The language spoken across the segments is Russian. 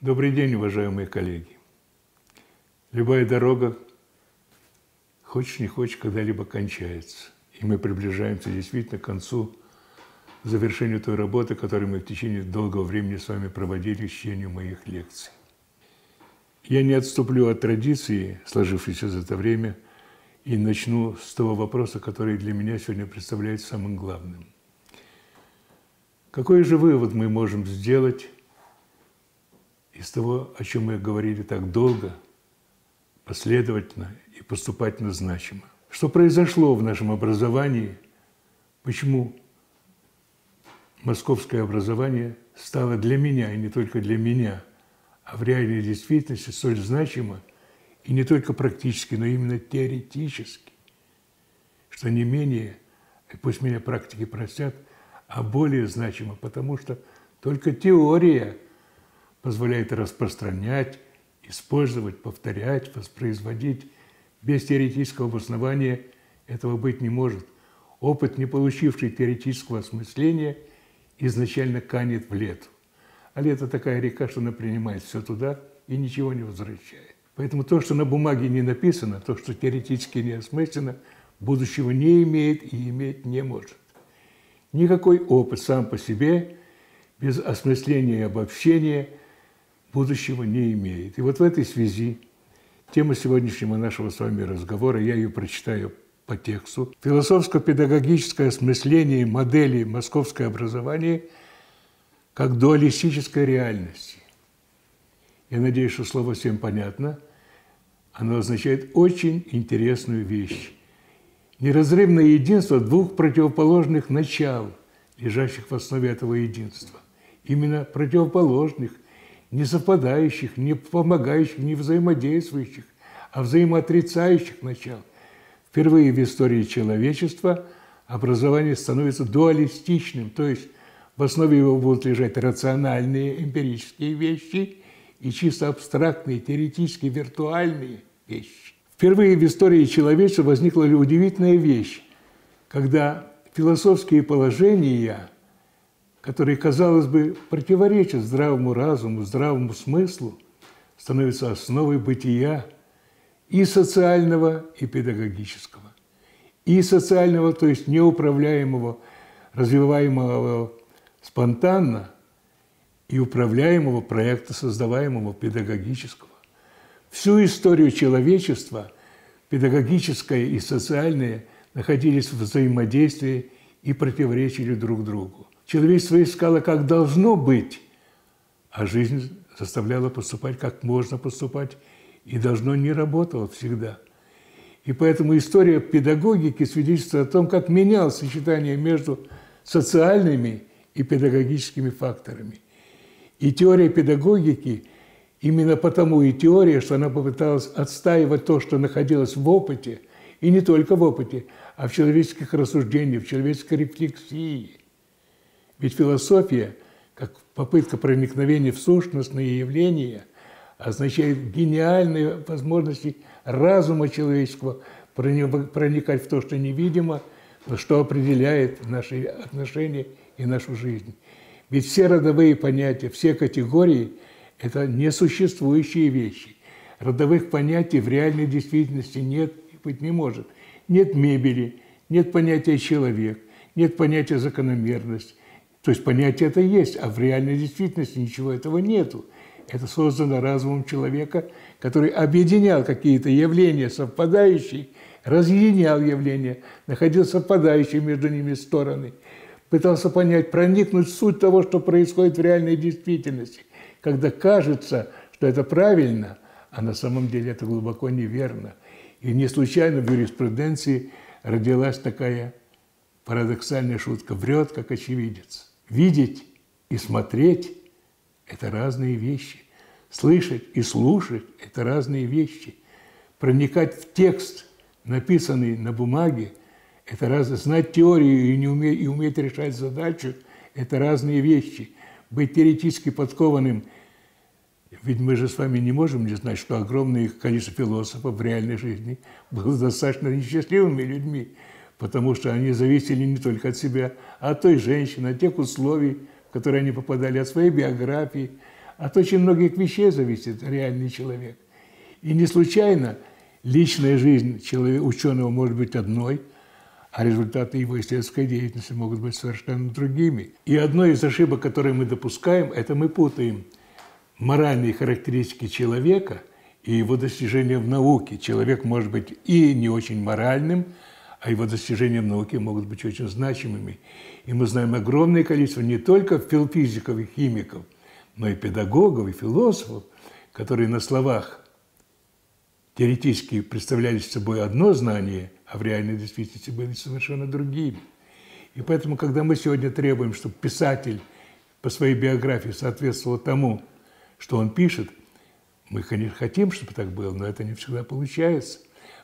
Добрый день, уважаемые коллеги. Любая дорога, хочешь не хочешь, когда-либо кончается. И мы приближаемся действительно к концу, завершению той работы, которую мы в течение долгого времени с вами проводили в чтению моих лекций. Я не отступлю от традиции, сложившейся за это время, и начну с того вопроса, который для меня сегодня представляется самым главным. Какой же вывод мы можем сделать из того, о чем мы говорили так долго, последовательно и поступательно значимо. Что произошло в нашем образовании, почему московское образование стало для меня, и не только для меня, а в реальной действительности столь значимо, и не только практически, но именно теоретически, что не менее, пусть меня практики простят, а более значимо, потому что только теория – позволяет распространять, использовать, повторять, воспроизводить. Без теоретического обоснования этого быть не может. Опыт, не получивший теоретического осмысления, изначально канет в лету. А лето такая река, что она принимает все туда и ничего не возвращает. Поэтому то, что на бумаге не написано, то, что теоретически не осмысленно, будущего не имеет и иметь не может. Никакой опыт сам по себе, без осмысления и обобщения – будущего не имеет. И вот в этой связи тема сегодняшнего нашего с вами разговора, я ее прочитаю по тексту, философско-педагогическое осмысление модели московское образование как дуалистической реальности. Я надеюсь, что слово всем понятно. Оно означает очень интересную вещь. Неразрывное единство двух противоположных начал, лежащих в основе этого единства. Именно противоположных – не совпадающих, не помогающих, не взаимодействующих, а взаимоотрицающих начал. Впервые в истории человечества образование становится дуалистичным, то есть в основе его будут лежать рациональные эмпирические вещи и чисто абстрактные, теоретические, виртуальные вещи. Впервые в истории человечества возникла удивительная вещь, когда философские положения – которые, казалось бы, противоречат здравому разуму, здравому смыслу, становятся основой бытия и социального, и педагогического. И социального, то есть неуправляемого, развиваемого спонтанно, и управляемого проекта, создаваемого педагогического. Всю историю человечества, педагогическое и социальное, находились в взаимодействии и противоречили друг другу. Человечество искало, как должно быть, а жизнь заставляла поступать, как можно поступать, и должно не работало всегда. И поэтому история педагогики свидетельствует о том, как менялось сочетание между социальными и педагогическими факторами. И теория педагогики именно потому и теория, что она попыталась отстаивать то, что находилось в опыте, и не только в опыте, а в человеческих рассуждениях, в человеческой рефлексии – ведь философия, как попытка проникновения в сущностные явления, означает гениальные возможности разума человеческого проникать в то, что невидимо, но что определяет наши отношения и нашу жизнь. Ведь все родовые понятия, все категории – это несуществующие вещи. Родовых понятий в реальной действительности нет и быть не может. Нет мебели, нет понятия человек, нет понятия закономерность, то есть понятие это есть, а в реальной действительности ничего этого нету. Это создано разумом человека, который объединял какие-то явления совпадающие, разъединял явления, находил совпадающие между ними стороны, пытался понять, проникнуть в суть того, что происходит в реальной действительности, когда кажется, что это правильно, а на самом деле это глубоко неверно. И не случайно в юриспруденции родилась такая парадоксальная шутка «врет, как очевидец». Видеть и смотреть – это разные вещи. Слышать и слушать – это разные вещи. Проникать в текст, написанный на бумаге, это раз, знать теорию и, не уметь, и уметь решать задачу – это разные вещи. Быть теоретически подкованным – ведь мы же с вами не можем не знать, что огромное количество философов в реальной жизни было достаточно несчастливыми людьми потому что они зависели не только от себя, а от той женщины, от тех условий, в которые они попадали, от своей биографии, От очень многих вещей зависит реальный человек. И не случайно личная жизнь человека, ученого может быть одной, а результаты его исследовательской деятельности могут быть совершенно другими. И одной из ошибок, которые мы допускаем, это мы путаем моральные характеристики человека и его достижения в науке. Человек может быть и не очень моральным, а его достижения в науке могут быть очень значимыми. И мы знаем огромное количество не только физиков и химиков, но и педагогов, и философов, которые на словах теоретически представляли собой одно знание, а в реальной действительности были совершенно другими. И поэтому, когда мы сегодня требуем, чтобы писатель по своей биографии соответствовал тому, что он пишет, мы, конечно, хотим, чтобы так было, но это не всегда получается,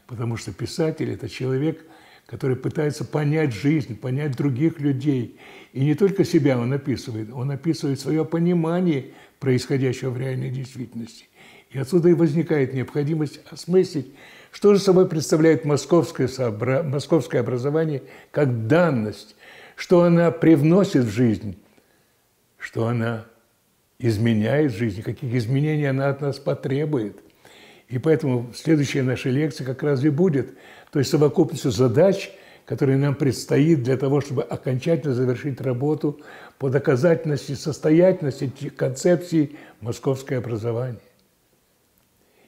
потому что писатель – это человек, который пытается понять жизнь, понять других людей. И не только себя он описывает, он описывает свое понимание происходящего в реальной действительности. И отсюда и возникает необходимость осмыслить, что же собой представляет московское, московское образование как данность, что она привносит в жизнь, что она изменяет жизнь, каких изменений она от нас потребует. И поэтому следующая наша лекция как раз и будет то есть совокупностью задач, которые нам предстоит для того, чтобы окончательно завершить работу по доказательности состоятельности концепции московское образование.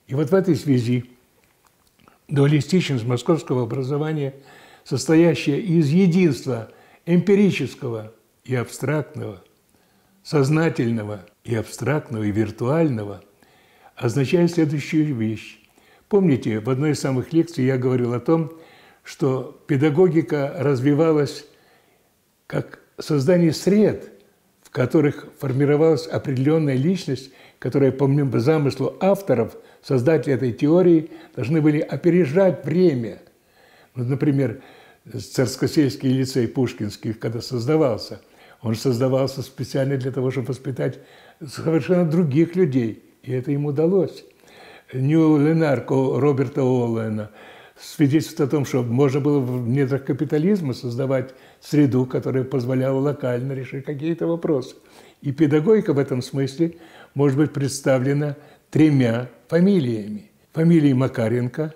И вот в этой связи дуалистичность московского образования, состоящая из единства эмпирического и абстрактного, сознательного и абстрактного и виртуального, означает следующую вещь. Помните, в одной из самых лекций я говорил о том, что педагогика развивалась как создание сред, в которых формировалась определенная личность, которая, помимо замыслу авторов, создатели этой теории, должны были опережать время. Ну, например, Царскосельский лицей Пушкинский, когда создавался, он создавался специально для того, чтобы воспитать совершенно других людей, и это им удалось. Нью Ленарко Роберта Оуэна свидетельствует о том, что можно было в недрах капитализма создавать среду, которая позволяла локально решить какие-то вопросы. И педагогика в этом смысле может быть представлена тремя фамилиями. Фамилией Макаренко,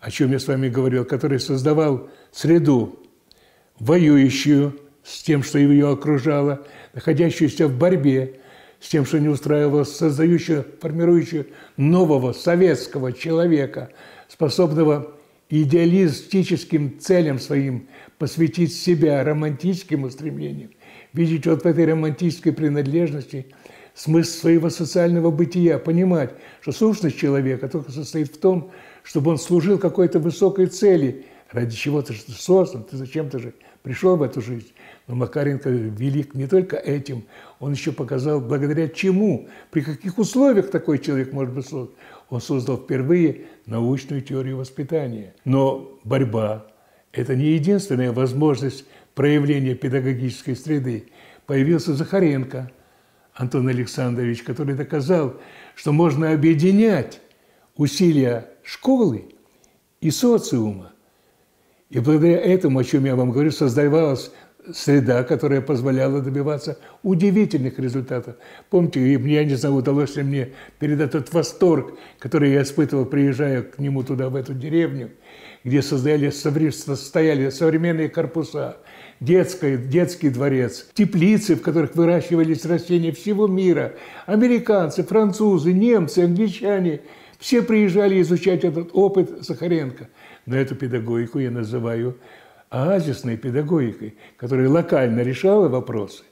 о чем я с вами говорил, который создавал среду, воюющую с тем, что ее окружало, находящуюся в борьбе с тем, что не устраивало создающего, формирующего нового советского человека, способного идеалистическим целям своим посвятить себя романтическим устремлениям, видеть вот в этой романтической принадлежности смысл своего социального бытия, понимать, что сущность человека только состоит в том, чтобы он служил какой-то высокой цели, ради чего ты создан, ты зачем-то же пришел в эту жизнь. Но Макаренко велик не только этим, он еще показал, благодаря чему, при каких условиях такой человек может быть создан. Он создал впервые научную теорию воспитания. Но борьба – это не единственная возможность проявления педагогической среды. Появился Захаренко Антон Александрович, который доказал, что можно объединять усилия школы и социума. И благодаря этому, о чем я вам говорю, создавалась среда, которая позволяла добиваться удивительных результатов. Помните, я не знаю, удалось ли мне передать тот восторг, который я испытывал, приезжая к нему туда, в эту деревню, где создали, стояли современные корпуса, детский, детский дворец, теплицы, в которых выращивались растения всего мира, американцы, французы, немцы, англичане, все приезжали изучать этот опыт Сахаренко. Но эту педагогику я называю оазисной педагогикой, которая локально решала вопросы,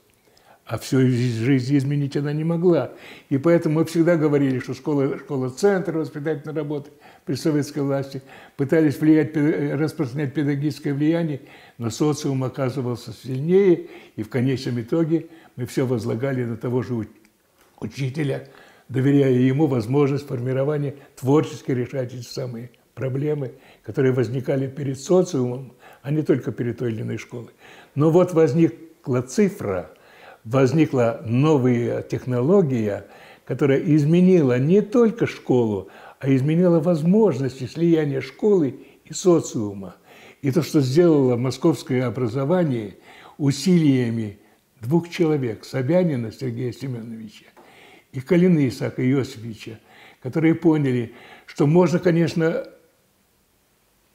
а всю жизнь изменить она не могла. И поэтому мы всегда говорили, что школа, школа центр воспитательной работы при советской власти пытались влиять, распространять педагогическое влияние, но социум оказывался сильнее, и в конечном итоге мы все возлагали на того же учителя, доверяя ему возможность формирования творчески решать эти самые проблемы, которые возникали перед социумом, а не только перед той или иной школой. Но вот возникла цифра, возникла новая технология, которая изменила не только школу, а изменила возможности слияния школы и социума. И то, что сделало московское образование усилиями двух человек, Собянина Сергея Семеновича и Калины Исаака Иосифовича, которые поняли, что можно, конечно,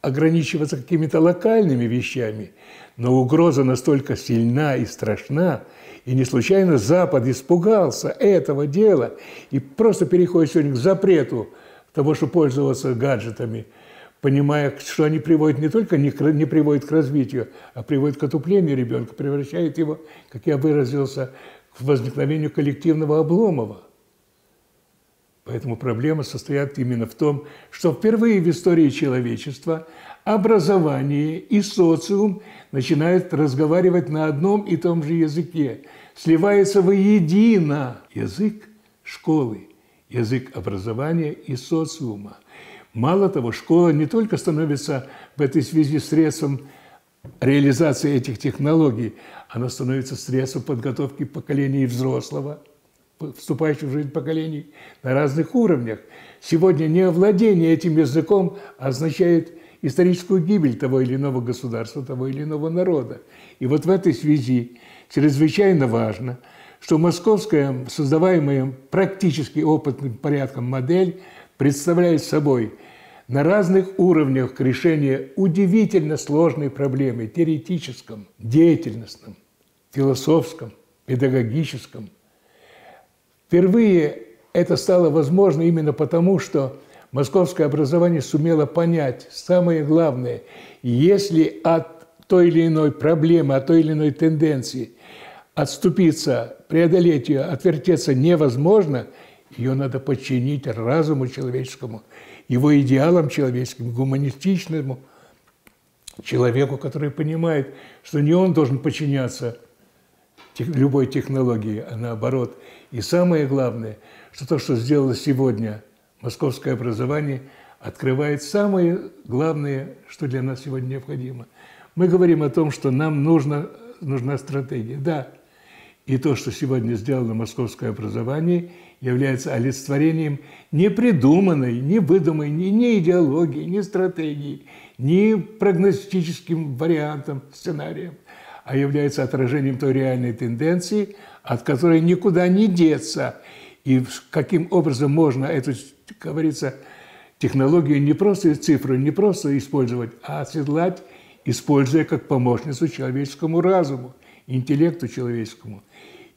ограничиваться какими-то локальными вещами, но угроза настолько сильна и страшна, и не случайно Запад испугался этого дела и просто переходит сегодня к запрету того, что пользоваться гаджетами, понимая, что они приводят не только не, не приводят к развитию, а приводят к отуплению ребенка, превращают его, как я выразился, к возникновению коллективного обломова. Поэтому проблема состоит именно в том, что впервые в истории человечества образование и социум начинают разговаривать на одном и том же языке, сливается воедино язык школы, язык образования и социума. Мало того, школа не только становится в этой связи средством реализации этих технологий, она становится средством подготовки поколений взрослого – вступающих в жизнь поколений на разных уровнях. Сегодня не овладение этим языком означает историческую гибель того или иного государства, того или иного народа. И вот в этой связи чрезвычайно важно, что московская, создаваемая практически опытным порядком модель, представляет собой на разных уровнях решения удивительно сложной проблемы – теоретическом, деятельностном, философском, педагогическом – Впервые это стало возможно именно потому, что московское образование сумело понять самое главное. Если от той или иной проблемы, от той или иной тенденции отступиться, преодолеть ее, отвертеться невозможно, ее надо подчинить разуму человеческому, его идеалам человеческим, гуманистичному человеку, который понимает, что не он должен подчиняться любой технологии, а наоборот – и самое главное, что то, что сделало сегодня московское образование, открывает самое главное, что для нас сегодня необходимо. Мы говорим о том, что нам нужна, нужна стратегия. Да, и то, что сегодня сделано московское образование, является олицетворением не придуманной, не выдуманной, ни идеологии, ни стратегии, ни прогностическим вариантом, сценарием, а является отражением той реальной тенденции – от которой никуда не деться. И каким образом можно эту, как говорится, технологию не просто цифру, не просто использовать, а оседлать, используя как помощницу человеческому разуму, интеллекту человеческому.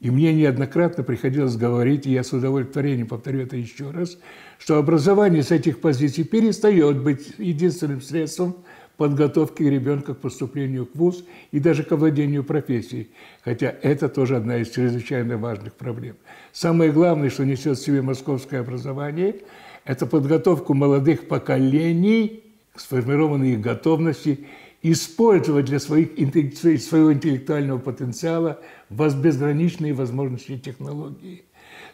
И мне неоднократно приходилось говорить, и я с удовлетворением повторю это еще раз, что образование с этих позиций перестает быть единственным средством подготовки ребенка к поступлению в ВУЗ и даже к овладению профессией. Хотя это тоже одна из чрезвычайно важных проблем. Самое главное, что несет в себе московское образование, это подготовку молодых поколений к сформированной их готовности использовать для своих, своего интеллектуального потенциала безграничные возможности технологии.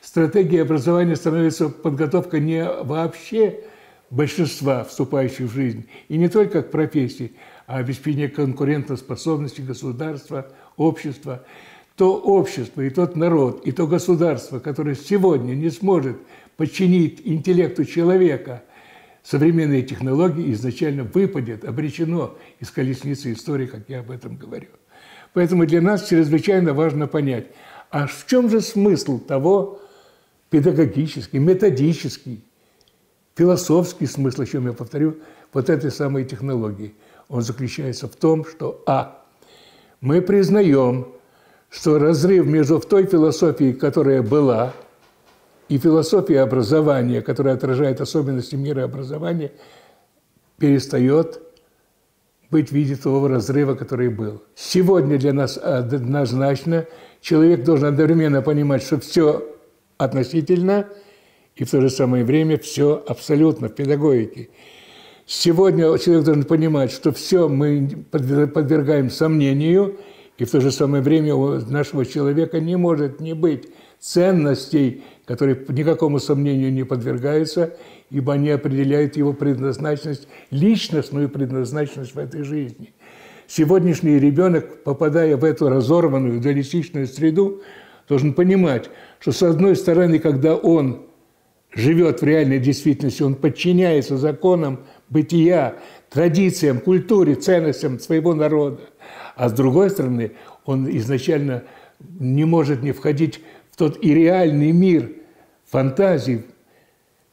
Стратегия образования становится подготовка не вообще большинства, вступающих в жизнь, и не только к профессии, а обеспечение конкурентоспособности государства, общества, то общество и тот народ, и то государство, которое сегодня не сможет подчинить интеллекту человека современные технологии, изначально выпадет, обречено из колесницы истории, как я об этом говорю. Поэтому для нас чрезвычайно важно понять, а в чем же смысл того педагогический, методический, философский смысл, о чем я повторю, вот этой самой технологии. Он заключается в том, что а. Мы признаем, что разрыв между той философией, которая была, и философией образования, которая отражает особенности мира образования, перестает быть в виде того разрыва, который был. Сегодня для нас однозначно человек должен одновременно понимать, что все относительно – и в то же самое время все абсолютно в педагогике. Сегодня человек должен понимать, что все мы подвергаем сомнению, и в то же самое время у нашего человека не может не быть ценностей, которые никакому сомнению не подвергаются, ибо они определяют его предназначенность, личностную предназначенность в этой жизни. Сегодняшний ребенок, попадая в эту разорванную дуалистичную среду, должен понимать, что с одной стороны, когда он живет в реальной действительности, он подчиняется законам бытия, традициям, культуре, ценностям своего народа. А с другой стороны, он изначально не может не входить в тот и реальный мир, фантазии,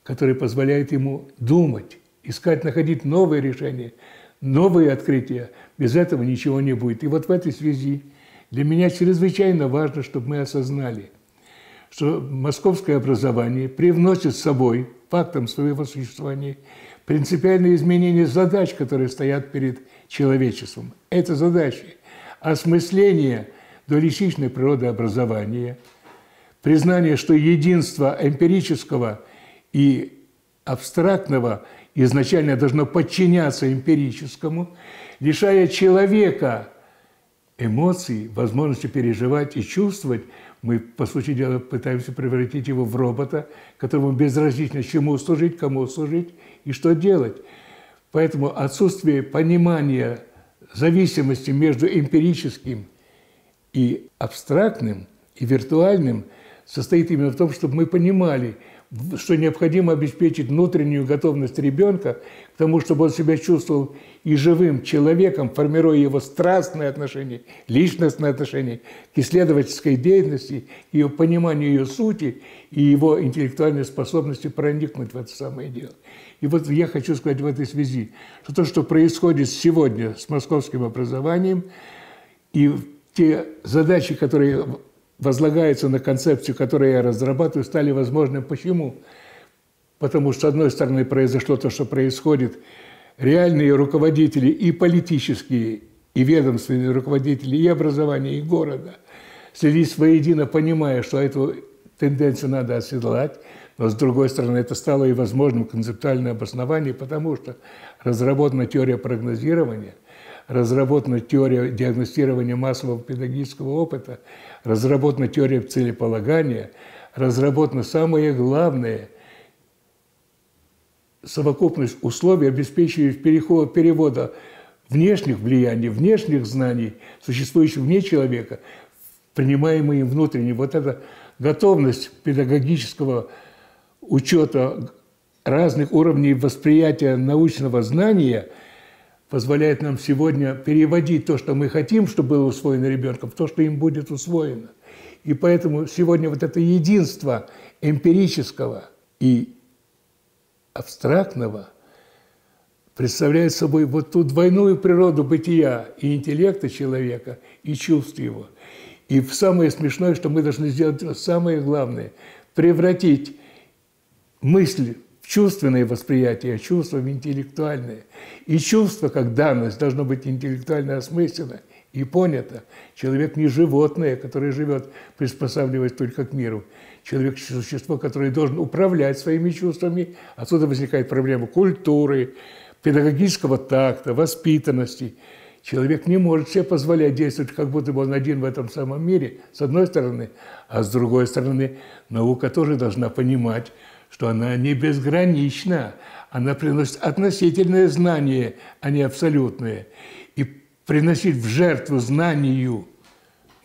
которые позволяют ему думать, искать, находить новые решения, новые открытия. Без этого ничего не будет. И вот в этой связи для меня чрезвычайно важно, чтобы мы осознали, что московское образование привносит с собой, фактом своего существования, принципиальные изменения задач, которые стоят перед человечеством. Это задачи осмысления дуалистичной природы образования, признание, что единство эмпирического и абстрактного изначально должно подчиняться эмпирическому, лишая человека эмоций, возможности переживать и чувствовать, мы, по сути дела, пытаемся превратить его в робота, которому безразлично, чему служить, кому служить и что делать. Поэтому отсутствие понимания зависимости между эмпирическим и абстрактным, и виртуальным состоит именно в том, чтобы мы понимали – что необходимо обеспечить внутреннюю готовность ребенка к тому, чтобы он себя чувствовал и живым человеком, формируя его страстные отношения, личностные отношения к исследовательской деятельности, ее пониманию ее сути и его интеллектуальной способности проникнуть в это самое дело. И вот я хочу сказать в этой связи, что то, что происходит сегодня с московским образованием, и те задачи, которые возлагаются на концепцию, которую я разрабатываю, стали возможны. Почему? Потому что, с одной стороны, произошло то, что происходит. Реальные руководители и политические, и ведомственные руководители и образования, и города слились воедино, понимая, что эту тенденцию надо оседлать, но, с другой стороны, это стало и возможным концептуальное обоснование, потому что разработана теория прогнозирования, разработана теория диагностирования массового педагогического опыта, разработана теория целеполагания, разработано самое главное – совокупность условий, обеспечивающих переход, перевода внешних влияний, внешних знаний, существующих вне человека, принимаемые им внутренне. Вот эта готовность педагогического учета разных уровней восприятия научного знания – позволяет нам сегодня переводить то, что мы хотим, чтобы было усвоено ребенком, в то, что им будет усвоено. И поэтому сегодня вот это единство эмпирического и абстрактного представляет собой вот ту двойную природу бытия и интеллекта человека, и чувств его. И самое смешное, что мы должны сделать самое главное – превратить мысль в чувственное восприятие, а чувство в интеллектуальное. И чувство, как данность, должно быть интеллектуально осмысленно и понято. Человек не животное, которое живет, приспосабливаясь только к миру. Человек – существо, которое должен управлять своими чувствами. Отсюда возникает проблема культуры, педагогического такта, воспитанности. Человек не может себе позволять действовать, как будто бы он один в этом самом мире, с одной стороны. А с другой стороны, наука тоже должна понимать, что она не безгранична, она приносит относительное знание, а не абсолютное. И приносить в жертву знанию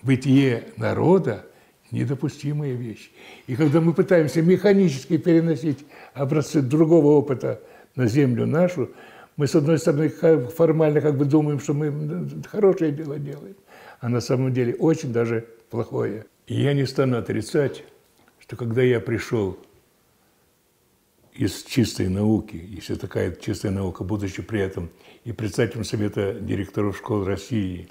бытие народа – недопустимая вещь. И когда мы пытаемся механически переносить образцы другого опыта на землю нашу, мы, с одной стороны, формально как бы думаем, что мы хорошее дело делаем, а на самом деле очень даже плохое. И я не стану отрицать, что когда я пришел из чистой науки, если такая чистая наука, будучи при этом и председателем Совета директоров школ России,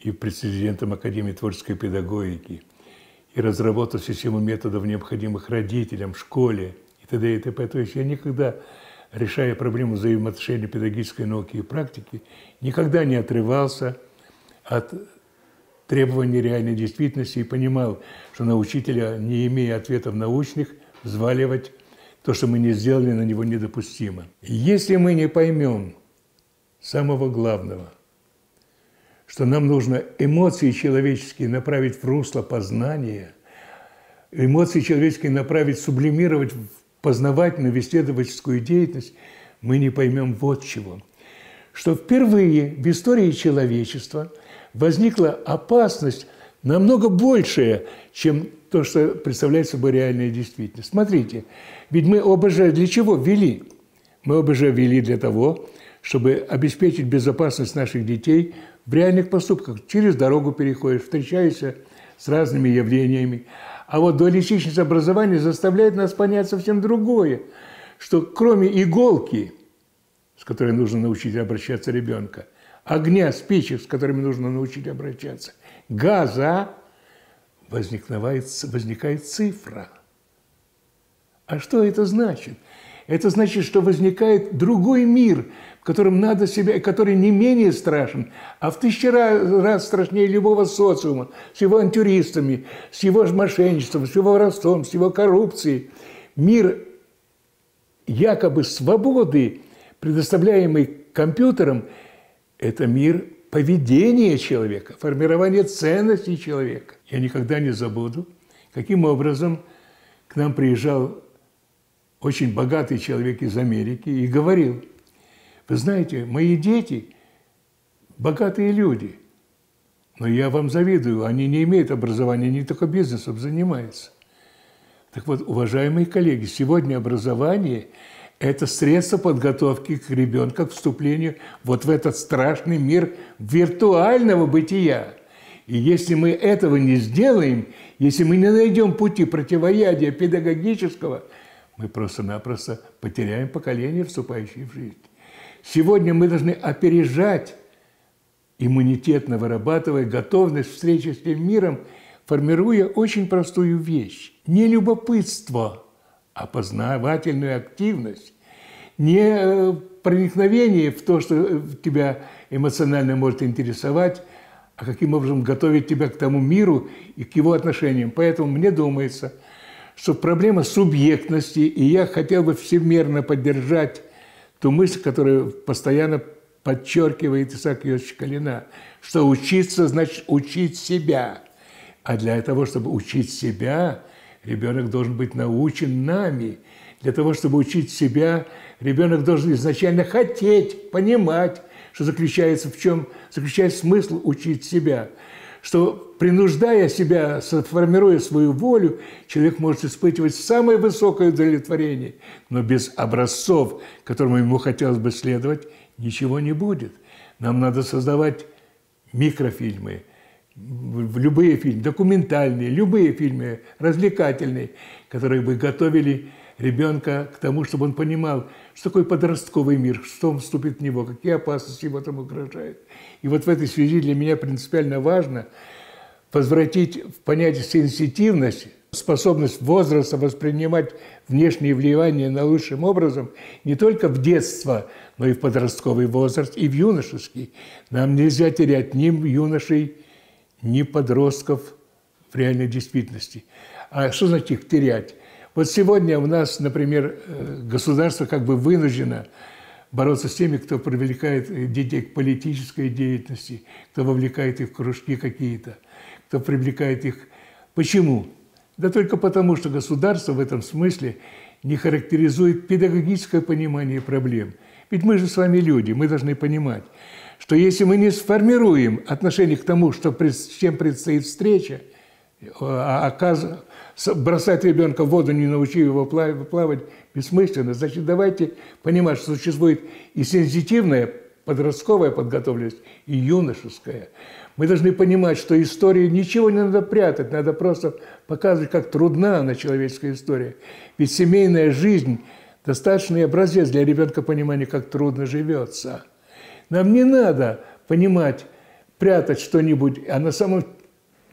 и президентом Академии творческой педагогики, и разработал систему методов, необходимых родителям, школе и т.д. и т.п. То есть я никогда, решая проблему взаимоотношений педагогической науки и практики, никогда не отрывался от требований реальной действительности и понимал, что на учителя, не имея ответов научных, взваливать то, что мы не сделали, на него недопустимо. Если мы не поймем самого главного, что нам нужно эмоции человеческие направить в русло познания, эмоции человеческие направить, сублимировать в познавательную, в исследовательскую деятельность, мы не поймем вот чего. Что впервые в истории человечества возникла опасность намного большая, чем то, что представляет собой реальная действительность. Смотрите, ведь мы ОБЖ для чего ввели? Мы ОБЖ ввели для того, чтобы обеспечить безопасность наших детей в реальных поступках. Через дорогу переходишь, встречаешься с разными явлениями. А вот дуалистичность образования заставляет нас понять совсем другое, что кроме иголки, с которой нужно научить обращаться ребенка, огня, спичек, с которыми нужно научить обращаться, газа, возникает, возникает цифра. А что это значит? Это значит, что возникает другой мир, в котором надо себя, который не менее страшен, а в тысячи раз страшнее любого социума, с его антюристами, с его мошенничеством, с его воровством, с его коррупцией. Мир якобы свободы, предоставляемый компьютером, это мир поведения человека, формирования ценностей человека. Я никогда не забуду, каким образом к нам приезжал очень богатый человек из Америки и говорил, вы знаете, мои дети – богатые люди, но я вам завидую, они не имеют образования, они только бизнесом занимаются. Так вот, уважаемые коллеги, сегодня образование – это средство подготовки к ребенка к вступлению вот в этот страшный мир виртуального бытия. И если мы этого не сделаем, если мы не найдем пути противоядия педагогического – мы просто-напросто потеряем поколение, вступающее в жизнь. Сегодня мы должны опережать, иммунитетно вырабатывая готовность встречи с тем миром, формируя очень простую вещь. Не любопытство, а познавательную активность. Не э, проникновение в то, что тебя эмоционально может интересовать, а каким образом готовить тебя к тому миру и к его отношениям. Поэтому мне думается – что проблема субъектности, и я хотел бы всемерно поддержать ту мысль, которую постоянно подчеркивает Исаак Йосифович Калина, что учиться значит учить себя. А для того, чтобы учить себя, ребенок должен быть научен нами. Для того, чтобы учить себя, ребенок должен изначально хотеть, понимать, что заключается в чем заключается смысл учить себя что принуждая себя, формируя свою волю, человек может испытывать самое высокое удовлетворение, но без образцов, которым ему хотелось бы следовать, ничего не будет. Нам надо создавать микрофильмы, любые фильмы, документальные, любые фильмы, развлекательные, которые бы готовили ребенка к тому, чтобы он понимал, что такое подростковый мир, что он вступит в него, какие опасности его там угрожают. И вот в этой связи для меня принципиально важно возвратить в понятие сенситивность, способность возраста воспринимать внешние влияния наилучшим образом не только в детство, но и в подростковый возраст, и в юношеский. Нам нельзя терять ни юношей, ни подростков в реальной действительности. А что значит их терять? Вот сегодня у нас, например, э, государство как бы вынуждено бороться с теми, кто привлекает детей к политической деятельности, кто вовлекает их в кружки какие-то, кто привлекает их. Почему? Да только потому, что государство в этом смысле не характеризует педагогическое понимание проблем. Ведь мы же с вами люди, мы должны понимать, что если мы не сформируем отношение к тому, что, с чем предстоит встреча, а оказ бросать ребенка в воду, не научив его плавать, бессмысленно. Значит, давайте понимать, что существует и сенситивная подростковая подготовленность, и юношеская. Мы должны понимать, что истории ничего не надо прятать, надо просто показывать, как трудна она, человеческая история. Ведь семейная жизнь – достаточный образец для ребенка понимания, как трудно живется. Нам не надо понимать, прятать что-нибудь, а на самом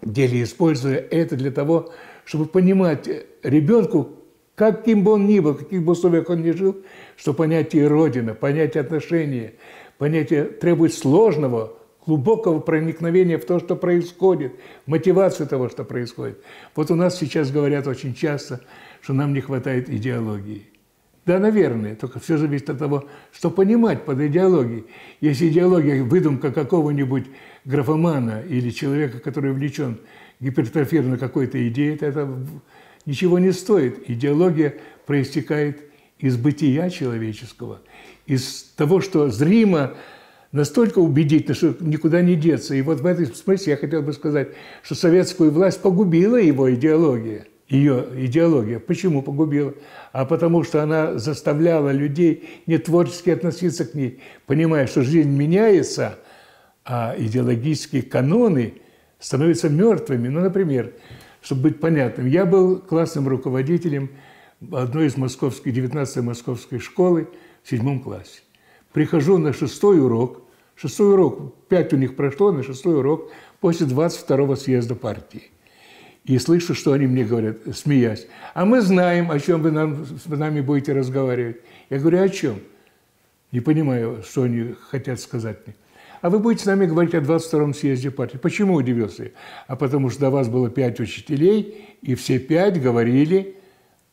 деле используя это для того, чтобы понимать ребенку, каким бы он ни был, в каких бы условиях он ни жил, что понятие Родина, понятие отношения, понятие требует сложного, глубокого проникновения в то, что происходит, мотивацию того, что происходит. Вот у нас сейчас говорят очень часто, что нам не хватает идеологии. Да, наверное, только все зависит от того, что понимать под идеологией. Если идеология – выдумка какого-нибудь графомана или человека, который влечен гипертрофирована какой-то идеей, это ничего не стоит. Идеология проистекает из бытия человеческого, из того, что зримо настолько убедительно, что никуда не деться. И вот в этом смысле я хотел бы сказать, что советскую власть погубила его идеология. Ее идеология. Почему погубила? А потому что она заставляла людей не творчески относиться к ней, понимая, что жизнь меняется, а идеологические каноны – становятся мертвыми. Ну, например, чтобы быть понятным, я был классным руководителем одной из московских, 19-й московской школы в седьмом классе. Прихожу на шестой урок, шестой урок, пять у них прошло, на шестой урок после 22-го съезда партии. И слышу, что они мне говорят, смеясь, а мы знаем, о чем вы нам, с нами будете разговаривать. Я говорю, о чем? Не понимаю, что они хотят сказать мне. А вы будете с нами говорить о 22-м съезде партии. Почему удивился я? А потому что до вас было пять учителей, и все пять говорили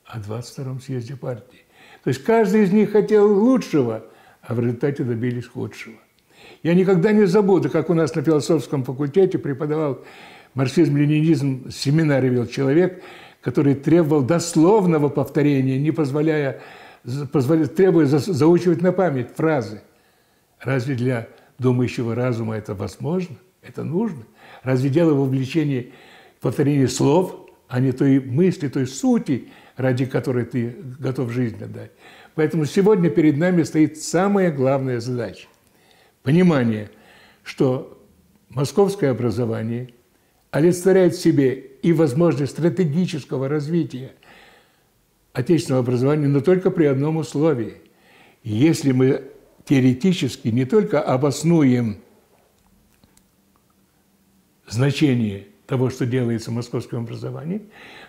о 22-м съезде партии. То есть каждый из них хотел лучшего, а в результате добились худшего. Я никогда не забуду, как у нас на философском факультете преподавал марксизм-ленинизм, семинар вел человек, который требовал дословного повторения, не позволяя требуя заучивать на память фразы. Разве для думающего разума это возможно? Это нужно? Разве дело в увлечении повторения слов, а не той мысли, той сути, ради которой ты готов жизнь отдать? Поэтому сегодня перед нами стоит самая главная задача – понимание, что московское образование олицетворяет в себе и возможность стратегического развития отечественного образования, но только при одном условии. Если мы теоретически не только обоснуем значение того, что делается в московском образовании,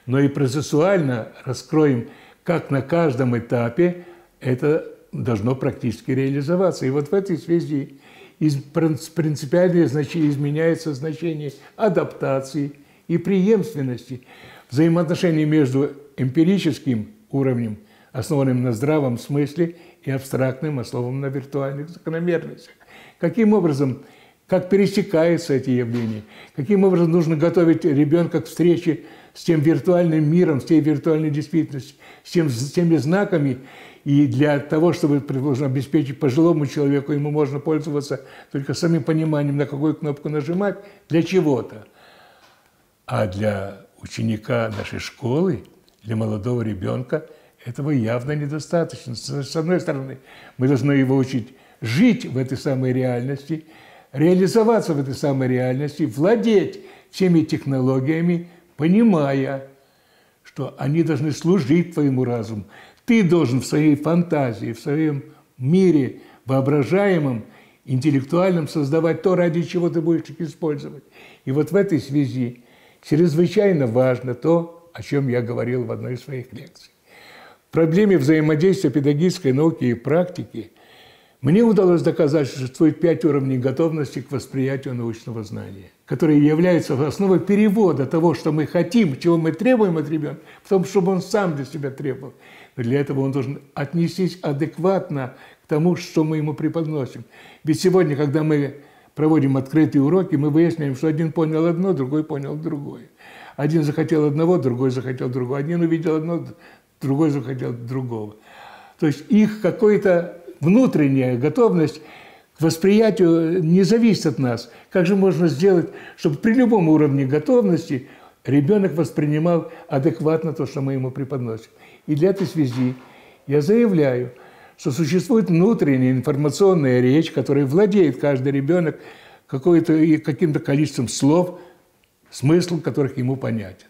но и процессуально раскроем, как на каждом этапе это должно практически реализоваться. И вот в этой связи принципиально изменяется значение адаптации и преемственности, взаимоотношений между эмпирическим уровнем, основанным на здравом смысле, и абстрактным, основанным на виртуальных закономерностях. Каким образом, как пересекаются эти явления, каким образом нужно готовить ребенка к встрече с тем виртуальным миром, с той виртуальной действительностью, с, тем, с теми знаками, и для того, чтобы, предположим, обеспечить пожилому человеку, ему можно пользоваться только самим пониманием, на какую кнопку нажимать, для чего-то. А для ученика нашей школы – для молодого ребенка этого явно недостаточно. С одной стороны, мы должны его учить жить в этой самой реальности, реализоваться в этой самой реальности, владеть всеми технологиями, понимая, что они должны служить твоему разуму. Ты должен в своей фантазии, в своем мире воображаемом, интеллектуальном создавать то, ради чего ты будешь их использовать. И вот в этой связи чрезвычайно важно то, о чем я говорил в одной из своих лекций. В проблеме взаимодействия педагогической науки и практики мне удалось доказать, что существует пять уровней готовности к восприятию научного знания, которые являются основой перевода того, что мы хотим, чего мы требуем от ребенка, в том, чтобы он сам для себя требовал. Для этого он должен отнестись адекватно к тому, что мы ему преподносим. Ведь сегодня, когда мы проводим открытые уроки, мы выясняем, что один понял одно, другой понял другое. Один захотел одного, другой захотел другого. Один увидел одно, другой захотел другого. То есть их какая-то внутренняя готовность к восприятию не зависит от нас. Как же можно сделать, чтобы при любом уровне готовности ребенок воспринимал адекватно то, что мы ему преподносим. И для этой связи я заявляю, что существует внутренняя информационная речь, которой владеет каждый ребенок каким-то количеством слов – смысл которых ему понятен.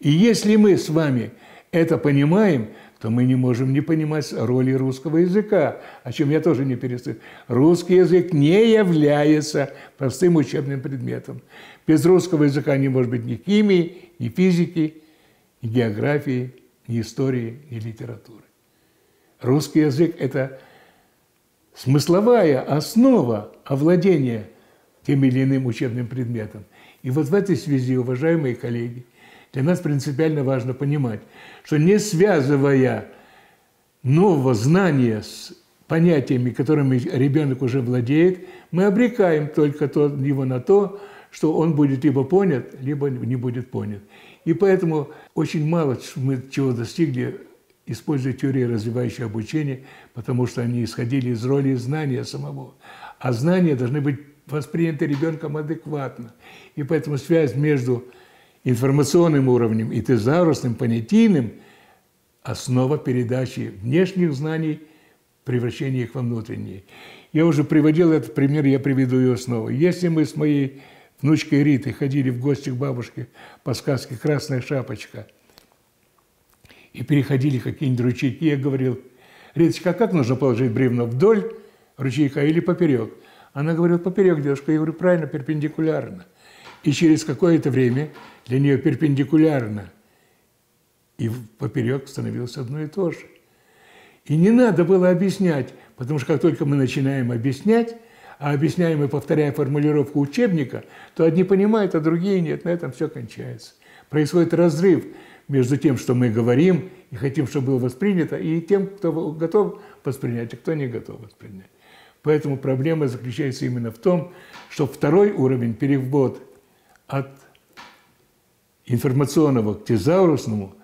И если мы с вами это понимаем, то мы не можем не понимать роли русского языка, о чем я тоже не перестаю. Русский язык не является простым учебным предметом. Без русского языка не может быть ни химии, ни физики, ни географии, ни истории, ни литературы. Русский язык – это смысловая основа овладения тем или иным учебным предметом – и вот в этой связи, уважаемые коллеги, для нас принципиально важно понимать, что не связывая нового знания с понятиями, которыми ребенок уже владеет, мы обрекаем только то, его на то, что он будет либо понят, либо не будет понят. И поэтому очень мало мы чего достигли, используя теории развивающего обучения, потому что они исходили из роли знания самого. А знания должны быть восприняты ребенком адекватно. И поэтому связь между информационным уровнем и тезаурусным, понятийным – основа передачи внешних знаний, превращения их во внутренние. Я уже приводил этот пример, я приведу ее снова. Если мы с моей внучкой Ритой ходили в гости к бабушке по сказке «Красная шапочка». И переходили какие-нибудь ручейки. Я говорил, Риточка, а как нужно положить бревно? Вдоль ручейка или поперек? Она говорила, поперек, девушка. Я говорю, правильно, перпендикулярно. И через какое-то время для нее перпендикулярно и поперек становилось одно и то же. И не надо было объяснять, потому что как только мы начинаем объяснять, а объясняем и повторяя формулировку учебника, то одни понимают, а другие нет. На этом все кончается. Происходит разрыв между тем, что мы говорим и хотим, чтобы было воспринято, и тем, кто готов воспринять, а кто не готов воспринять. Поэтому проблема заключается именно в том, что второй уровень, перевод от информационного к тезаурусному,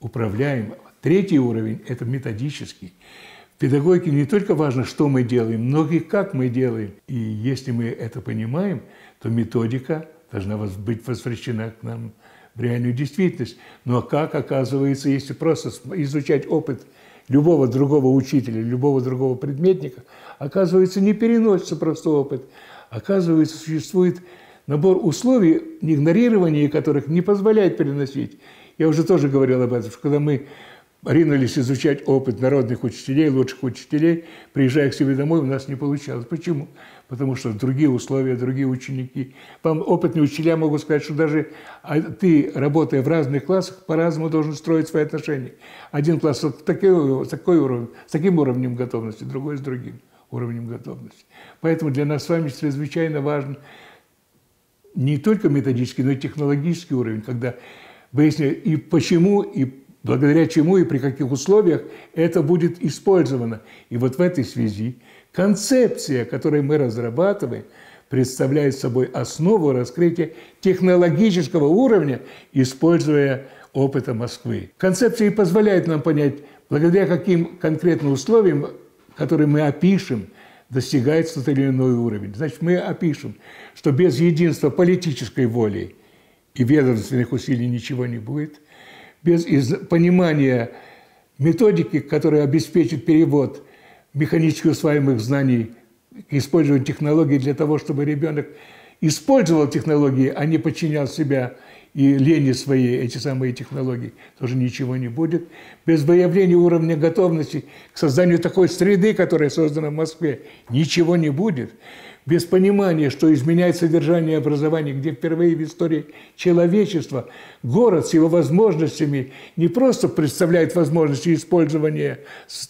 управляемого. Третий уровень – это методический. Педагогике не только важно, что мы делаем, но и как мы делаем. И если мы это понимаем, то методика должна быть возвращена к нам в реальную действительность. Но как, оказывается, если просто изучать опыт любого другого учителя, любого другого предметника, оказывается, не переносится просто опыт. Оказывается, существует набор условий, игнорирование которых не позволяет переносить. Я уже тоже говорил об этом, что когда мы ринулись изучать опыт народных учителей, лучших учителей, приезжая к себе домой, у нас не получалось. Почему? Потому что другие условия, другие ученики. Вам опытные учителя могут сказать, что даже а, ты, работая в разных классах, по-разному должен строить свои отношения. Один класс с, такой, с, такой уровень, с таким уровнем готовности, другой с другим уровнем готовности. Поэтому для нас с вами чрезвычайно важен не только методический, но и технологический уровень, когда выясняют и почему, и благодаря чему и при каких условиях это будет использовано. И вот в этой связи концепция, которую мы разрабатываем, представляет собой основу раскрытия технологического уровня, используя опыта Москвы. Концепция и позволяет нам понять, благодаря каким конкретным условиям, которые мы опишем, достигается тот или иной уровень. Значит, мы опишем, что без единства политической воли и ведомственных усилий ничего не будет – без понимания методики, которая обеспечит перевод механически усваиваемых знаний к использованию технологий для того, чтобы ребенок использовал технологии, а не подчинял себя и лени своей эти самые технологии, тоже ничего не будет. Без выявления уровня готовности к созданию такой среды, которая создана в Москве, ничего не будет без понимания, что изменяет содержание образования, где впервые в истории человечества город с его возможностями не просто представляет возможности использования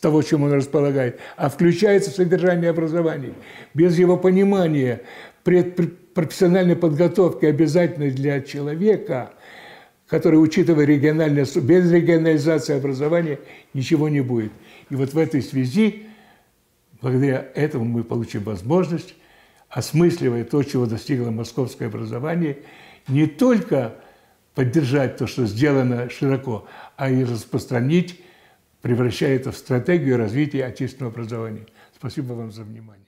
того, чем он располагает, а включается в содержание образования. Без его понимания профессиональной подготовки обязательной для человека, который, учитывая региональное, без регионализации образования ничего не будет. И вот в этой связи, благодаря этому мы получим возможность осмысливая то, чего достигло московское образование, не только поддержать то, что сделано широко, а и распространить, превращая это в стратегию развития отечественного образования. Спасибо вам за внимание.